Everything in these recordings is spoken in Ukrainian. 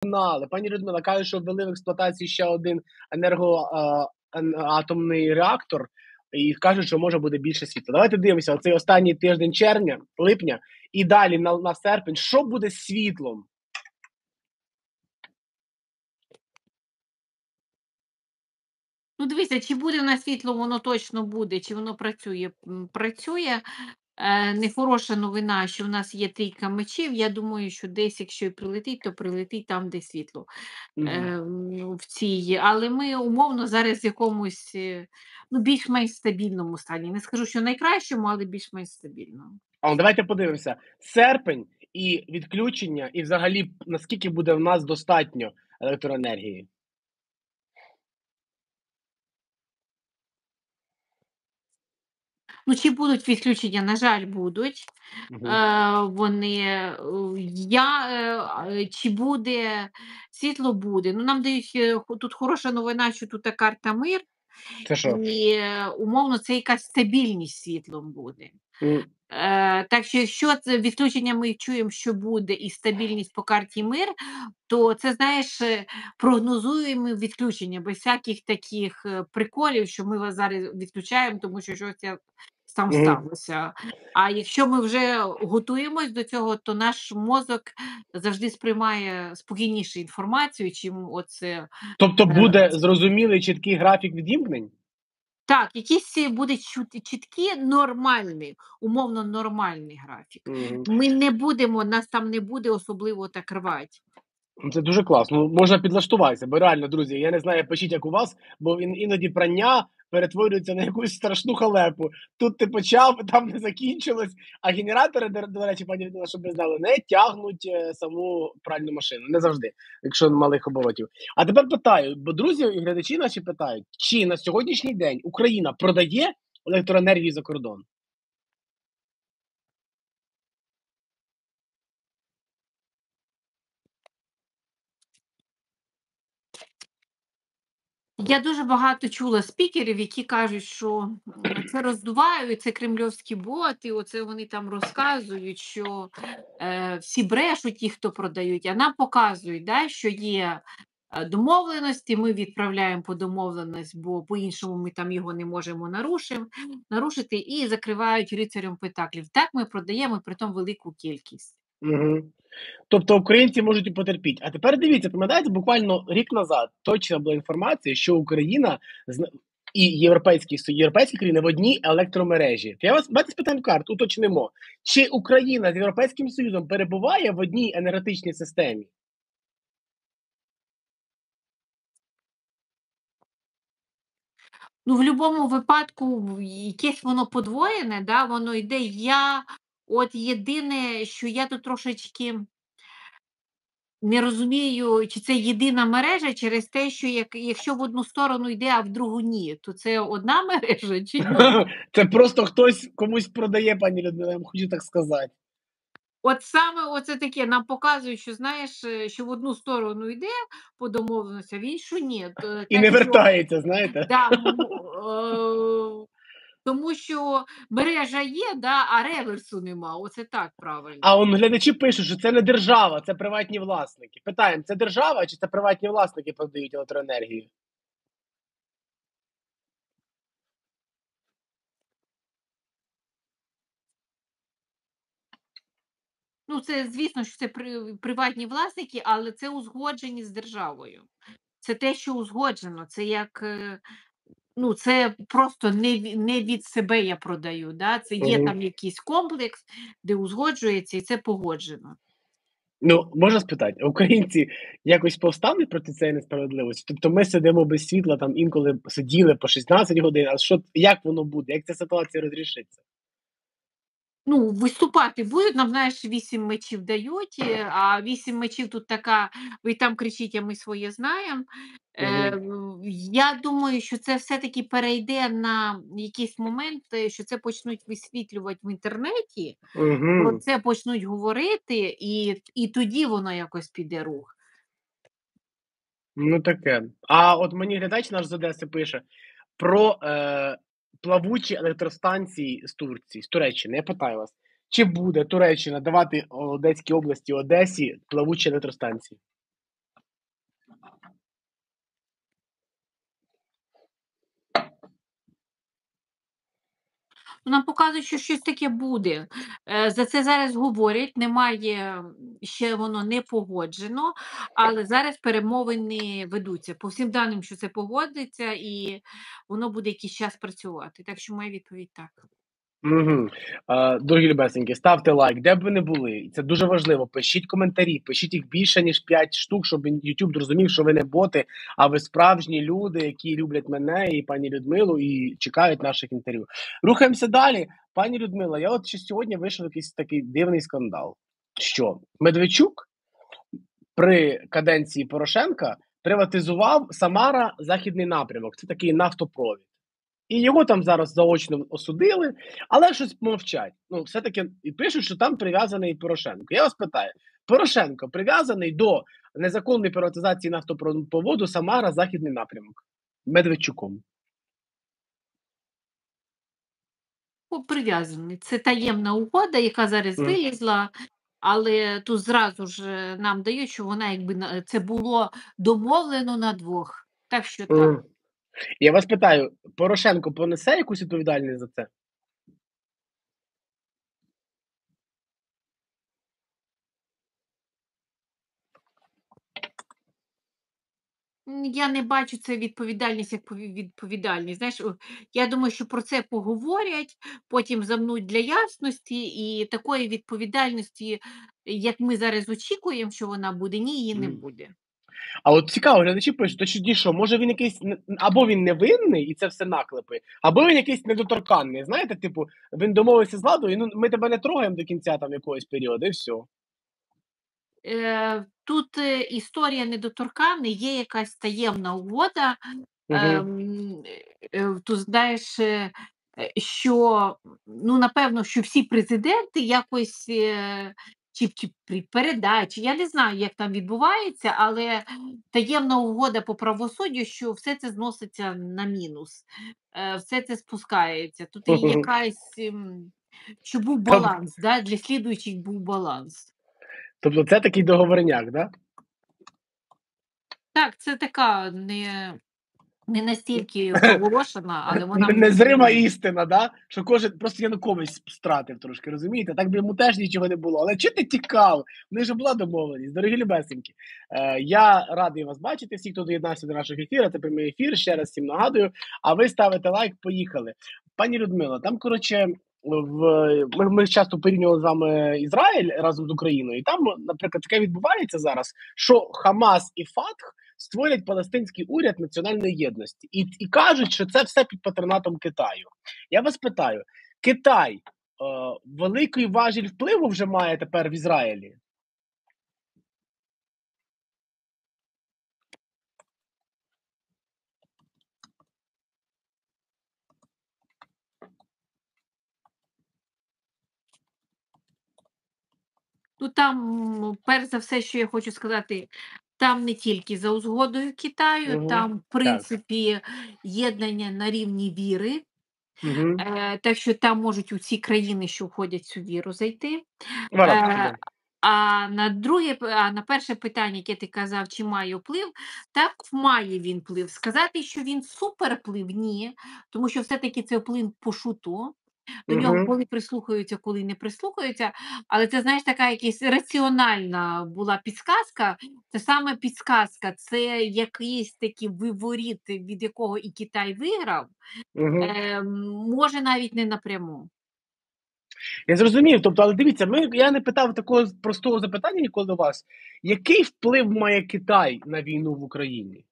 погнали. Пані Людмила каже, що ввели в експлуатацію ще один енергоатомний реактор, і кажуть, що може буде більше світла. Давайте дивимося цей останній тиждень червня, липня, і далі на, на серпень. Що буде з світлом? Ну, дивіться, чи буде на світло, воно точно буде, чи воно працює. Працює. Е, Нехороша новина, що в нас є трійка мечів. Я думаю, що десь, якщо і прилетить, то прилетить там, де світло е, в цій. Але ми умовно зараз в якомусь е, ну, більш-менш стабільному стані. Не скажу, що найкращому, але більш-менш стабільному. А давайте подивимося: серпень і відключення, і взагалі наскільки буде в нас достатньо електроенергії. Ну, чи будуть відключення? На жаль, будуть. Угу. Е, Вони е, я е, чи буде світло буде. Ну, нам дають е, тут хороша новина, що тут карта мир, Це що? і умовно це якась стабільність світлом буде. Mm. Е, Так що, якщо це відключення ми чуємо, що буде, і стабільність по карті мир, то це знаєш, прогнозуємо відключення без всяких таких приколів, що ми вас зараз відключаємо, тому що щось там сталося. А якщо ми вже готуємось до цього, то наш мозок завжди сприймає спокійніше інформацію, чим оце. Тобто е, буде зрозумілий чіткий графік відімкнень? Так, якийсь буде чіткий, нормальний, умовно нормальний графік. Ми не будемо, нас там не буде особливо так рвати. Це дуже класно. Ну, можна підлаштуватися, бо реально, друзі, я не знаю, пишіть, як у вас, бо він іноді прання перетворюється на якусь страшну халепу. Тут ти почав, там не закінчилось. А генератори, до, речі, пані Людмила, щоб ви знали, не тягнуть е, саму пральну машину. Не завжди, якщо малих оборотів. А тепер питаю, бо друзі і глядачі наші питають, чи на сьогоднішній день Україна продає електроенергію за кордон? Я дуже багато чула спікерів, які кажуть, що це роздувають, це кремльовські боти, оце вони там розказують, що е, всі брешуть ті, хто продають, а нам показують, да, що є е, домовленості, ми відправляємо по домовленість, бо по-іншому ми там його не можемо нарушим, нарушити і закривають рицарем петаклів. Так ми продаємо при тому велику кількість. Угу. Тобто українці можуть і потерпіти. А тепер дивіться, пам'ятаєте, буквально рік назад точна була інформація, що Україна і європейські європейські країни в одній електромережі. Я вас бачите, спитаємо карт, уточнимо, чи Україна з Європейським Союзом перебуває в одній енергетичній системі? Ну, в будь-якому випадку, якесь воно подвоєне, да, воно йде. Я От єдине, що я тут трошечки не розумію, чи це єдина мережа через те, що як, якщо в одну сторону йде, а в другу ні, то це одна мережа чи ні? Це просто хтось комусь продає, пані Людмила, я хочу так сказати. От саме оце таке нам показують, що знаєш, е, що в одну сторону йде по домовленості, а в іншу ні. І не вертається, знаєте? Да, тому що мережа є, да, а реверсу нема. Оце так правильно. А он глядачі пишуть, що це не держава, це приватні власники. Питаємо, це держава чи це приватні власники продають електроенергію? Ну, це звісно, що це приватні власники, але це узгоджені з державою. Це те, що узгоджено. Це як е, ну, це просто не не від себе я продаю. Да? Це є угу. там якийсь комплекс, де узгоджується, і це погоджено. Ну, можна спитати, українці якось повстануть проти цієї несправедливості? Тобто ми сидимо без світла, там інколи сиділи по 16 годин, а що як воно буде? Як ця ситуація розрішиться? Ну, виступати будуть, нам знаєш, вісім мечів дають, а вісім мечів тут така, ви там кричіть, а ми своє знаємо. Е, Я думаю, що це все-таки перейде на якийсь момент, що це почнуть висвітлювати в інтернеті, угу. про це почнуть говорити, і і тоді воно якось піде рух. Ну, таке. А от мені глядач наш з Одеси пише про е, плавучі електростанції з Турції, з Туреччини. Я питаю вас, чи буде Туреччина давати Одеській області Одесі плавучі електростанції? Нам показують, що щось таке буде. Е, за це зараз говорять, немає ще воно не погоджено, але зараз перемовини ведуться. По всім даним, що це погодиться, і воно буде якийсь час працювати. Так що моя відповідь так. Угу. Дорогі любесенькі, ставте лайк, де б ви не були. Це дуже важливо. Пишіть коментарі, пишіть їх більше, ніж 5 штук, щоб YouTube зрозумів, що ви не боти, а ви справжні люди, які люблять мене і пані Людмилу, і чекають наших інтерв'ю. Рухаємося далі. Пані Людмила, я от ще сьогодні вийшов якийсь такий дивний скандал. Що Медведчук при каденції Порошенка приватизував Самара Західний напрямок. Це такий нафтопровід. І його там зараз заочно осудили, але щось мовчать. Ну, все-таки і пишуть, що там прив'язаний Порошенко. Я вас питаю: Порошенко прив'язаний до незаконної приватизації нафтопроводу Самара Західний напрямок Медведчуком. Прив'язаний. Це таємна угода, яка зараз mm. вилізла, але тут зразу ж е, нам дають, що вона якби це було домовлено на двох. Так що так. Mm. Я вас питаю, Порошенко понесе якусь відповідальність за це? Я не бачу це відповідальність як відповідальність. Знаєш, я думаю, що про це поговорять, потім замнуть для ясності, і такої відповідальності, як ми зараз очікуємо, що вона буде, ні, її не буде. А от цікаво, глядачі пишуть, то що що, може він якийсь або він невинний і це все наклепи, або він якийсь недоторканний. Знаєте, типу, він домовився з владою, ну ми тебе не трогаємо до кінця там якогось періоду, і все. Е, Тут е, історія недоторканний, є якась таємна угода. Угу. Ем, е, Тут знаєш, е, що ну напевно, що всі президенти якось. Чи чи при передачі. Я не знаю, як там відбувається, але таємна угода по правосуддю, що все це зноситься на мінус, е, все це спускається. Тут є якась, ем, що був баланс, да? для слідуючих був баланс. Тобто це такий договорняк, да? Так, це така не не настільки оголошена, але вона незрима істина, да? що кожен просто Янукович стратив трошки, розумієте? Так би йому теж нічого не було. Але чи ти тікав? Них же була домовленість, дорогі любесеньки. Е, Я радий вас бачити. Всі, хто доєднався до наших ефірів, це прямий ефір. Ще раз всім нагадую. А ви ставите лайк, поїхали. Пані Людмила, там коротше. В ми, ми часто порівнювали з вами Ізраїль разом з Україною, і там, наприклад, таке відбувається зараз, що Хамас і Фатх створять палестинський уряд національної єдності і і кажуть, що це все під патронатом Китаю. Я вас питаю: Китай е, великий важіль впливу вже має тепер в Ізраїлі? Ну там, перш за все, що я хочу сказати, там не тільки за узгодою Китаю, Мгм. там, в Так. принципі, єднання на рівні віри. Мгм. Е, так що там можуть усі країни, що входять в цю віру, зайти. Е, а на друге, а на перше питання, яке ти казав, чи має вплив, так має він вплив. Сказати, що він супервплив, ні, тому що все-таки це вплив по шуту. До нього коли прислухаються, коли не прислухаються. Але це, знаєш, така якась раціональна була підсказка. Це саме підсказка, це якийсь такий виворіт, від якого і Китай виграв, Угу. е, може навіть не напряму. Я зрозумів. Тобто, але дивіться, ми я не питав такого простого запитання ніколи до вас. Який вплив має Китай на війну в Україні?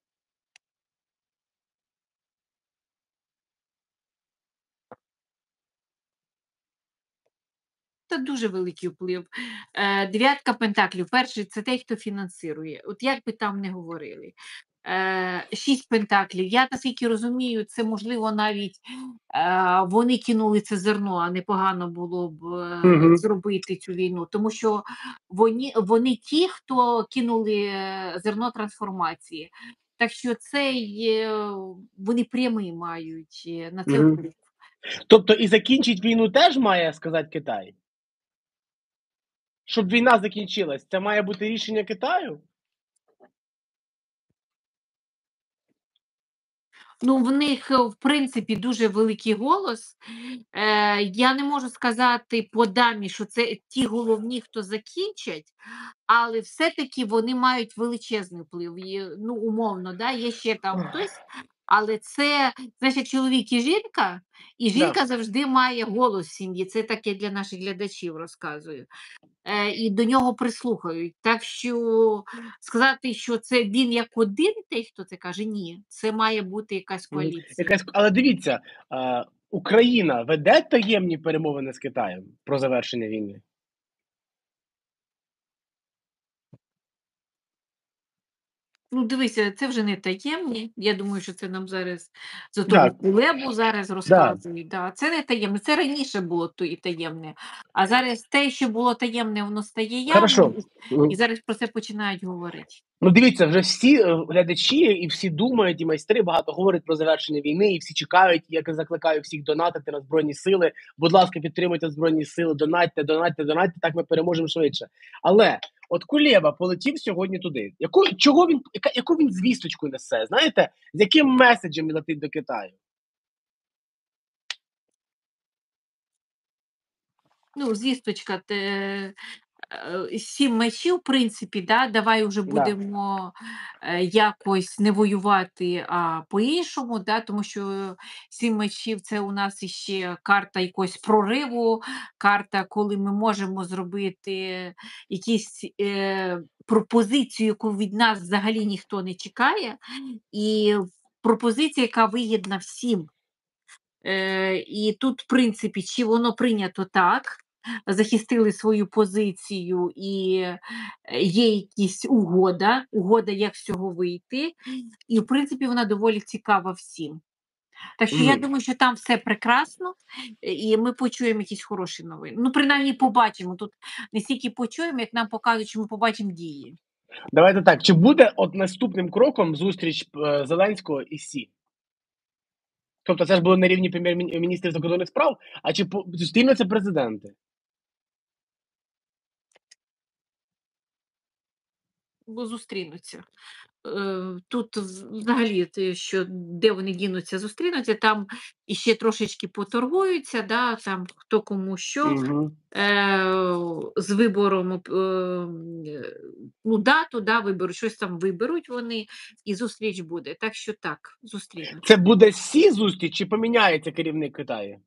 Дуже великий вплив. Е, Дев'ятка пентаклів. Перший це той, хто фінансує. От як би там не говорили. Е, Шість пентаклів. Я наскільки розумію, це можливо навіть е, вони кинули це зерно, а непогано було б угу. зробити цю війну, тому що вони, вони ті, хто кинули зерно трансформації. Так що це є, вони прямий мають на це вплив. Тобто і закінчить війну теж має сказати Китай? Щоб війна закінчилась, це має бути рішення Китаю? Ну, в них, в принципі, дуже великий голос. Е, Я не можу сказати по дамі, що це ті головні, хто закінчать, але все-таки вони мають величезний вплив. Ну, умовно, да, є ще там хтось, але це значить чоловік і жінка, і жінка да. завжди має голос в сім'ї. Це таке для наших глядачів розказую. Е, І до нього прислухають. Так що сказати, що це він як один, той, хто це каже, ні, це має бути якась коаліція. Якась, але дивіться, Україна веде таємні перемовини з Китаєм про завершення війни. Ну, дивися, це вже не таємні. Я думаю, що це нам зараз за того кулебу зараз розказують. Да. Це не таємне. Це раніше було то і таємне. А зараз те, що було таємне, воно стає явним, і зараз про це починають говорити. Ну, дивіться, вже всі е, глядачі і всі думають, і майстри багато говорять про завершення війни, і всі чекають. Як я закликаю всіх донатити на збройні сили. Будь ласка, підтримуйте збройні сили, донатьте, донатьте, донатьте. Так ми переможемо швидше. Але От Кулєва полетів сьогодні туди. Яку чого він яка, яку він звісточку несе? Знаєте, з яким меседжем летить до Китаю? Ну, звісточка, те, сім мечів, в принципі, да, давай вже будемо да. якось не воювати, а по-іншому, да, тому що сім мечів це у нас іще карта якогось прориву, карта, коли ми можемо зробити якісь е, пропозицію, яку від нас взагалі ніхто не чекає, і пропозиція, яка вигідна всім. Е, І тут, в принципі, чи воно прийнято так захистили свою позицію і е, є якісь угода, угода, як з цього вийти, і в принципі вона доволі цікава всім. Так що mm. я думаю, що там все прекрасно, і ми почуємо якісь хороші новини. Ну, принаймні, побачимо. Тут не стільки почуємо, як нам показують, що ми побачимо дії. Давайте так. Чи буде от наступним кроком зустріч е, Зеленського і Сі? Тобто це ж було на рівні прем'єр-міністрів закордонних справ, а чи зустрінуться президенти? Зустрінуться. Е, тут взагалі, що де вони дінуться, зустрінуться, там іще трошечки поторгуються, да, там хто кому що угу. е, з вибором е, ну, дату, да, виберуть, щось там виберуть вони, і зустріч буде. Так що так, зустрінуться. Це буде всі зустріч чи поміняється керівник Китаю?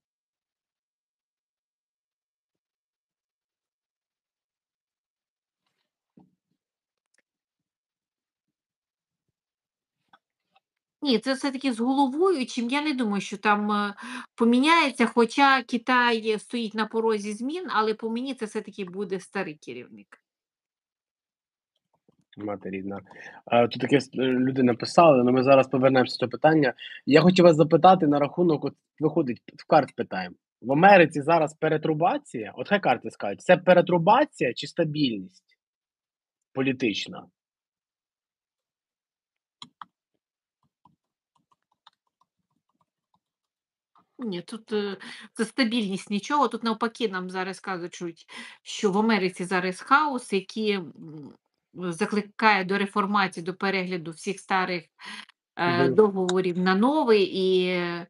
Ні, це все-таки з головуючим. Я не думаю, що там е, поміняється, хоча Китай стоїть на порозі змін, але по мені це все-таки буде старий керівник. Мати рідна. Тут таке е, люди написали, але ми зараз повернемося до питання. Я хотів вас запитати на рахунок, от виходить, в карт питаємо. В Америці зараз перетрубація, от хай карти скажуть, це перетрубація чи стабільність політична? Ні, тут е, це стабільність нічого. Тут навпаки нам зараз кажуть, що в Америці зараз хаос, який закликає до реформації, до перегляду всіх старих е, договорів на новий і Е,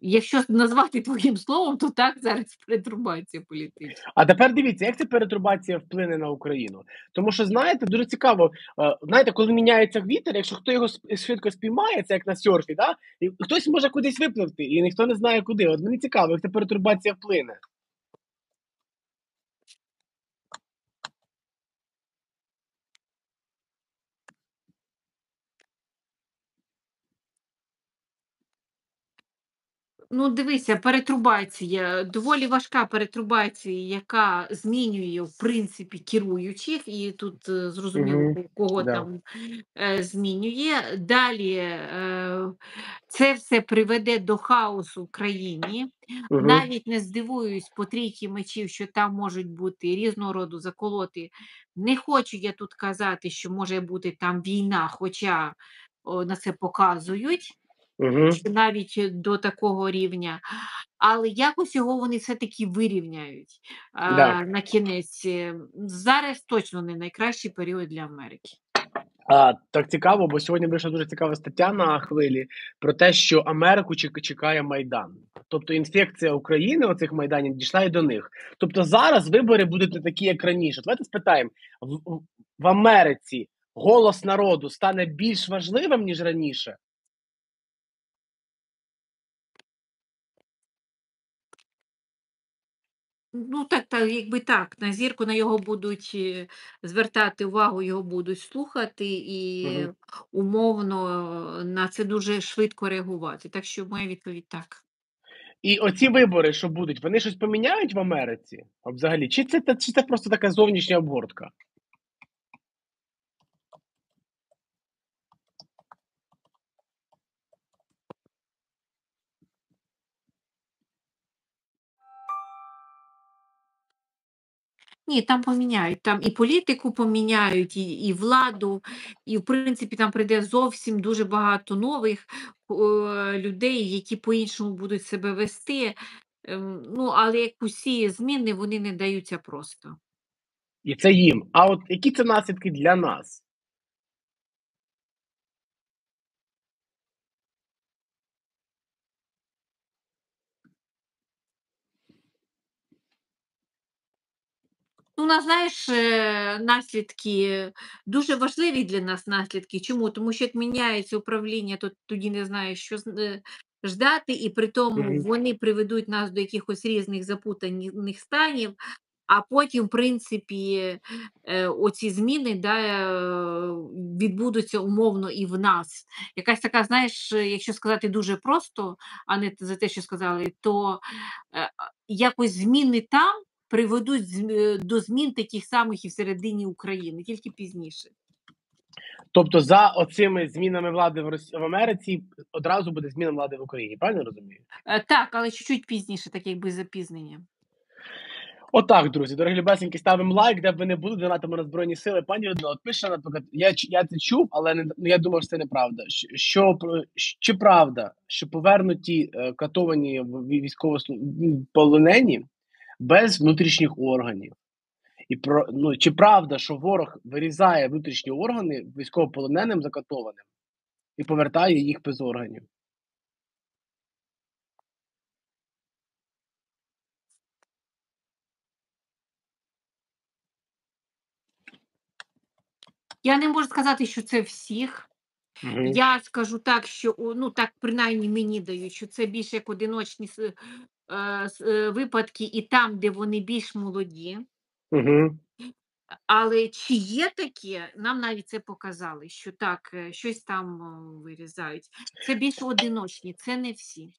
Якщо назвати твоїм словом, то так зараз перетрубація політична. А тепер дивіться, як ця перетрубація вплине на Україну. Тому що, знаєте, дуже цікаво, е, знаєте, коли міняється вітер, якщо хто його швидко спіймає, це як на серфі, да? і хтось може кудись випливти, і ніхто не знає куди. От мені цікаво, як ця перетрубація вплине. Ну, дивися, перетрубація, доволі важка перетрубація, яка змінює, в принципі, керуючих, і тут е, зрозуміло, Мгм. кого Да. там е, змінює. Далі е, це все приведе до хаосу в країні. Мгм. Навіть не здивуюсь по трійки мечів, що там можуть бути різного роду заколоти. Не хочу я тут казати, що може бути там війна, хоча о, на це показують. Угу. навіть до такого рівня. Але якось його вони все-таки вирівняють а, на кінець. Зараз точно не найкращий період для Америки. А, так цікаво, бо сьогодні вийшла дуже цікава стаття на хвилі про те, що Америку чекає Майдан. Тобто інфекція України оцих майданів дійшла і до них. Тобто зараз вибори будуть не такі, як раніше. Давайте спитаємо в, в Америці голос народу стане більш важливим ніж раніше. Ну, так, так, якби так, на зірку на його будуть е, звертати увагу, його будуть слухати і Мгм. умовно на це дуже швидко реагувати. Так що моя відповідь так. І оці вибори, що будуть, вони щось поміняють в Америці? А взагалі, чи це, чи це просто така зовнішня обгортка? Ні, там поміняють. Там і політику поміняють, і і владу, і, в принципі, там прийде зовсім дуже багато нових е, людей, які по-іншому будуть себе вести. Е, ну, але як усі зміни, вони не даються просто. І це їм. А от які це наслідки для нас? Ну, у нас, знаєш, е, наслідки дуже важливі для нас наслідки. Чому? Тому що як міняється управління, то тоді не знаєш, що е, ждати, і при тому вони приведуть нас до якихось різних запутаних станів. А потім, в принципі, е, оці зміни да, відбудуться умовно і в нас. Якась така, знаєш, якщо сказати дуже просто, а не за те, що сказали, то якось зміни там приведуть е, до змін таких самих і всередині України, тільки пізніше. Тобто, за оцими змінами влади в Росі... в Америці одразу буде зміна влади в Україні, правильно розумію? Е, так, але чуть-чуть пізніше, так якби запізнення. Отак, друзі, дорогі любесенькі, ставимо лайк, де б ви не були, донатимо на Збройні Сили. Пані Людмила, от пише, наприклад, я я це чув, але не ну, я думав, що це неправда. Що Чи правда, що повернуті е, катовані військовополонені без внутрішніх органів. І про ну чи правда, що ворог вирізає внутрішні органи військовополоненим закатованим і повертає їх без органів? Я не можу сказати, що це всіх. Угу. Я скажу так, що ну так принаймні мені дають, що це більше як одиночні випадки і там, де вони більш молоді. Угу. Але чи є такі, нам навіть це показали, що так, е, щось там вирізають. Це більш одиночні, це не всі.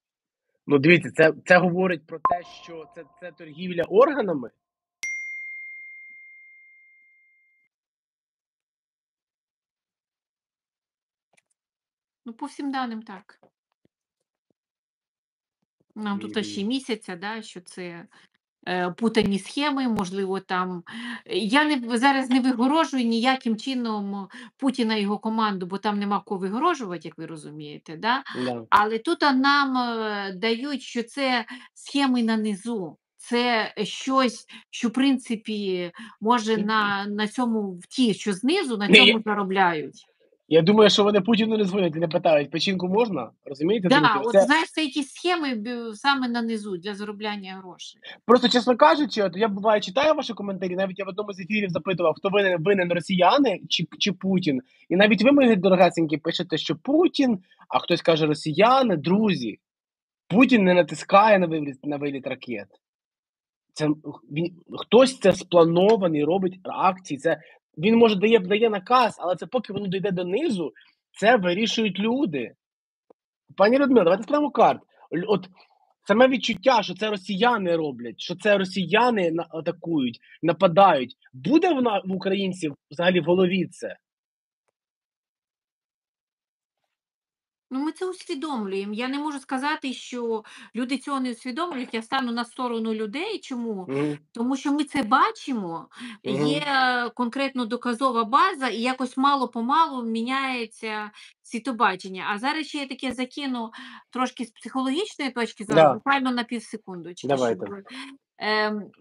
Ну, дивіться, це це говорить про те, що це це торгівля органами. Ну, по всім даним так. Нам тут ще місяця, да, що це е, путані схеми, можливо, там. Я не зараз не вигорожую ніяким чином Путіна і його команду, бо там нема кого вигорожувати, як ви розумієте. Да? Да. Але тут нам е, дають, що це схеми на низу. Це щось, що в принципі може на на цьому ті, що знизу на цьому заробляють. Я думаю, що вони Путіну не дзвонять і не питають, печінку можна? Розумієте? Да, Дмитрий? от це... знаєш, це якісь схеми саме на низу для заробляння грошей. Просто, чесно кажучи, от я буває читаю ваші коментарі, навіть я в одному з ефірів запитував, хто винен винен росіяни чи чи Путін. І навіть ви, мої дорогесенькі, пишете, що Путін, а хтось каже росіяни, друзі. Путін не натискає на виліт на виліт ракет. Це він хтось це спланований, робить акції. Це він може дає дає наказ, але це поки воно дійде донизу, це вирішують люди. Пані Людмила, давайте справу карт. От саме відчуття, що це росіяни роблять, що це росіяни атакують, нападають. Буде вона в українців взагалі в голові це? Ну, ми це усвідомлюємо. Я не можу сказати, що люди цього не усвідомлюють. Я стану на сторону людей. Чому? Мгм. Тому що ми це бачимо, Мгм. є конкретно доказова база, і якось мало-помалу міняється світобачення. А зараз ще я таке закину трошки з психологічної точки зору, буквально на півсекундочки. Давайте. Щоб е,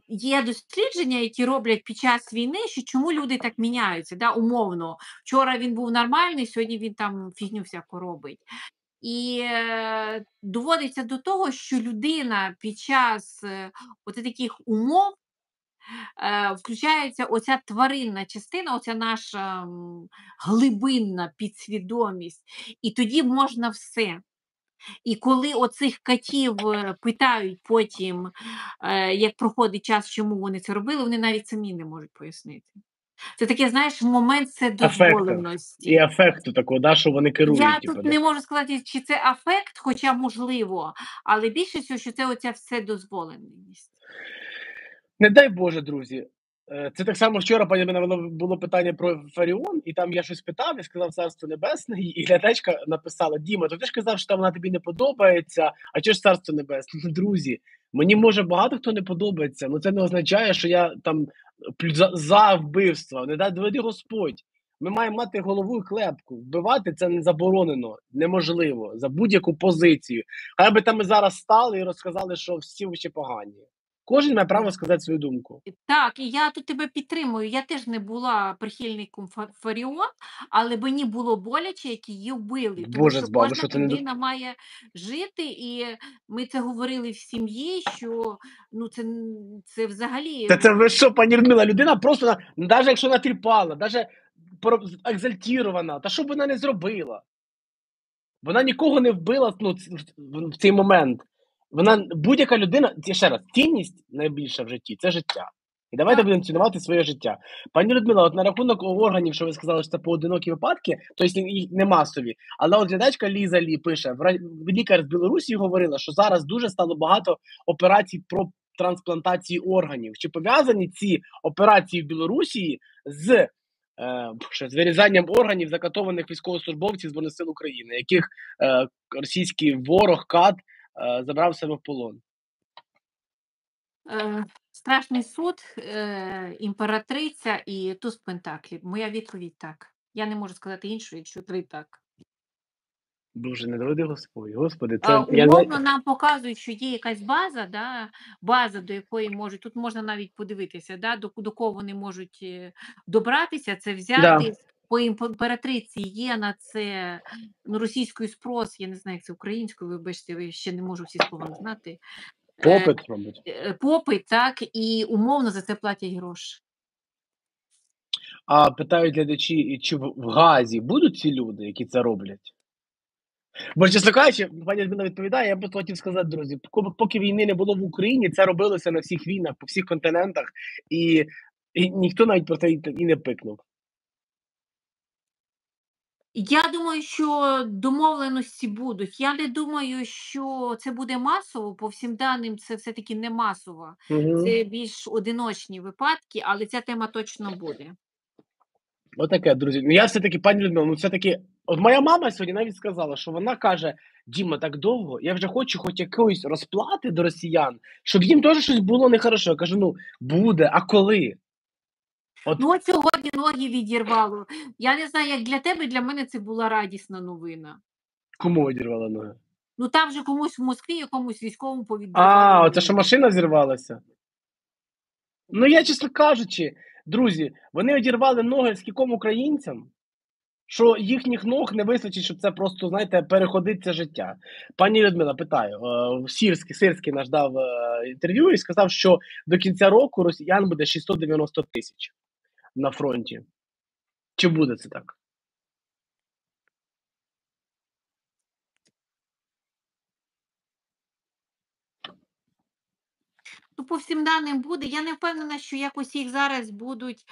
є дослідження, які роблять під час війни, що чому люди так міняються, да, умовно. Вчора він був нормальний, сьогодні він там фігню всяку робить. І е, доводиться до того, що людина під час е, таких умов е, включається оця тваринна частина, оця наша глибинна підсвідомість, і тоді можна все. І коли оцих катів е, питають потім, е, як проходить час, чому вони це робили, вони навіть самі не можуть пояснити. Це таке, знаєш, момент це дозволеності. І ефекту такого, да, що вони керують. Я типу, тут не можу сказати, чи це афект, хоча можливо, але більше всього, що це оця вседозволеність. Не дай Боже, друзі. Е, Це так само вчора, пані мене було, питання про Фаріон, і там я щось питав, я сказав Царство Небесне, і глядачка написала: Діма, то ти ж казав, що там вона тобі не подобається, а чого ж Царство Небесне? Ну, друзі, мені може багато хто не подобається, але це не означає, що я там за, за вбивство. Не дай доведи Господь. Ми маємо мати голову і клепку. Вбивати це не заборонено, неможливо за будь-яку позицію. Хай би там ми зараз стали і розказали, що всі ще погані. Кожен має право сказати свою думку. Так, і я тут тебе підтримую. Я теж не була прихильником Фаріон, але мені було боляче, як її вбили. Тому Боже що збави, кожна що це не людина має жити, і ми це говорили в сім'ї, що ну це, це взагалі Та це ви що, пані Людмила, людина просто, навіть якщо натріпала, навіть екзальтірована, та що б вона не зробила? Вона нікого не вбила ну, в цей момент. Вона будь-яка людина, ще раз, цінність найбільша в житті це життя. І давайте будемо цінувати своє життя. Пані Людмила, от на рахунок органів, що ви сказали, що це поодинокі випадки, тобто їх не масові. Але от глядачка Ліза Лі пише: «Вра- лікар з Білорусі говорила, що зараз дуже стало багато операцій про трансплантації органів. Чи пов'язані ці операції в Білорусі з, е, боже, з вирізанням органів закатованих військовослужбовців Збройних сил України, яких е, російський ворог КАТ забрав себе в полон? е, страшний суд, е, імператриця і туз Пентаклів. Моя відповідь так. Я не можу сказати іншу, якщо три так. Боже, не доведи Господь. Господи, це А, умовно не... нам показують, що є якась база, да, база, до якої можуть, тут можна навіть подивитися, да, до, до кого вони можуть е, добратися, це взяти. По імператриці є на це ну, російською спрос, я не знаю, як це українською, вибачте, ви ще не можу всі слова знати. Е, попит, мабуть. е, попит, так, і умовно за це платять гроші. А питають глядачі, чи в, Газі будуть ці люди, які це роблять? Бо, чесно кажучи, пані Людмила відповідає, я б хотів сказати, друзі, поки- війни не було в Україні, це робилося на всіх війнах, по всіх континентах, і, і ніхто навіть про це і не пикнув. Я думаю, що домовленості будуть. Я не думаю, що це буде масово. По всім даним, це все-таки не масово. Угу. Це більш одиночні випадки, але ця тема точно буде. Отаке, друзі. Ну я все-таки, пані Людмила, ну все-таки. От моя мама сьогодні навіть сказала, що вона каже: Діма, так довго, я вже хочу хоч якоїсь розплати до росіян, щоб їм теж щось було нехорошо. Я кажу, ну буде, а коли? От Ну, от сьогодні ноги відірвало. Я не знаю, як для тебе, для мене це була радісна новина. кому одірвала ноги? Ну там же комусь в Москві, якомусь військовому А, повідомляли. оце що машина зірвалася? Ну, я, чесно кажучи, друзі, вони одірвали ноги скільком українцям, що їхніх ног не вистачить, щоб це просто, знаєте, переходить це життя. Пані Людмила, питаю, е, Сірський, Сирський наш дав е, інтерв'ю і сказав, що до кінця року росіян буде 690 тисяч на фронті. Чи буде це так? Ну, по всім даним буде. Я не впевнена, що якось їх зараз будуть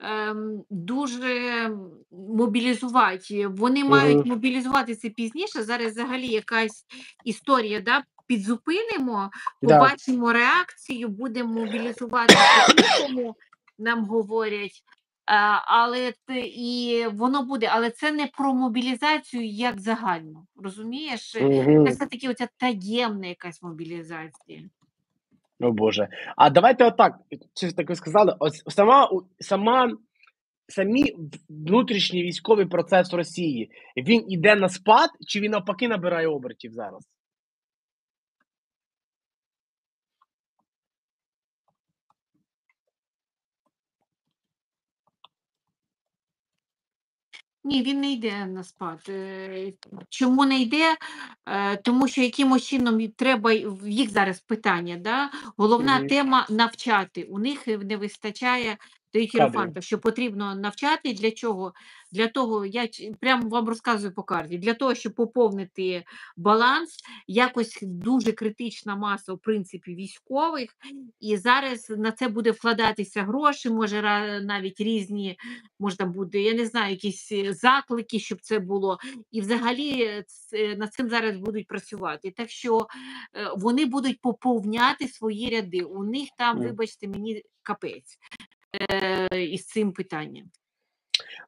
ем, дуже мобілізувати. Вони мають мобілізуватися пізніше. Зараз взагалі якась історія, да? підзупинимо, Да. побачимо реакцію, будемо мобілізувати нам говорять. Але те- і воно буде, але це не про мобілізацію як загальну. Розумієш? Мгм. Це все-таки оця таємна якась мобілізація. О Боже. А давайте отак, чи так ви сказали, ось сама, сама, самі внутрішній військовий процес Росії, він іде на спад, чи він навпаки набирає обертів зараз? Ні, він не йде на спад. Е, чому не йде? Е, тому що якимось чином треба в їх зараз питання. Да? Головна Мгм. тема навчати. У них не вистачає Кадрів. іерофантів, що потрібно навчати. Для чого? Для того, я прямо вам розказую по карті, для того, щоб поповнити баланс, якось дуже критична маса, в принципі, військових, і зараз на це буде вкладатися гроші, може навіть різні, може там буде, я не знаю, якісь е, заклики, щоб це було. І взагалі е, над цим зараз будуть працювати. Так що е, вони будуть поповняти свої ряди. У них там, вибачте, мені капець е, із цим питанням.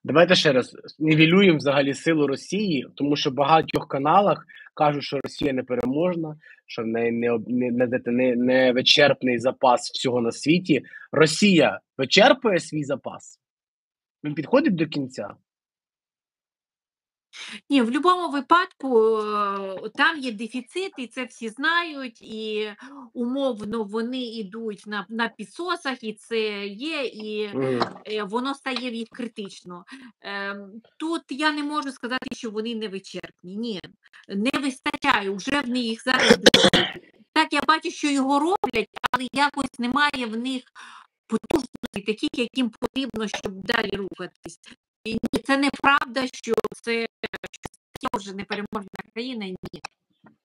Давайте ще раз нівелюємо взагалі силу Росії, тому що в багатьох каналах кажуть, що Росія непереможна, що в неї не, не, не, не, не, не вичерпний запас всього на світі. Росія вичерпує свій запас. Він підходить до кінця. Ні, в будь-якому випадку е, там є дефіцит, і це всі знають, і умовно вони йдуть на, на підсосах, і це є, і Мгм. е, воно стає в їх критично. Ем, Тут я не можу сказати, що вони не вичерпні. Ні, не вистачає, вже в них зараз дефіцит. Так, я бачу, що його роблять, але якось немає в них потужності, таких, яким потрібно, щоб далі рухатись. І ні, це неправда, що це що це вже непереможна країна. Ні.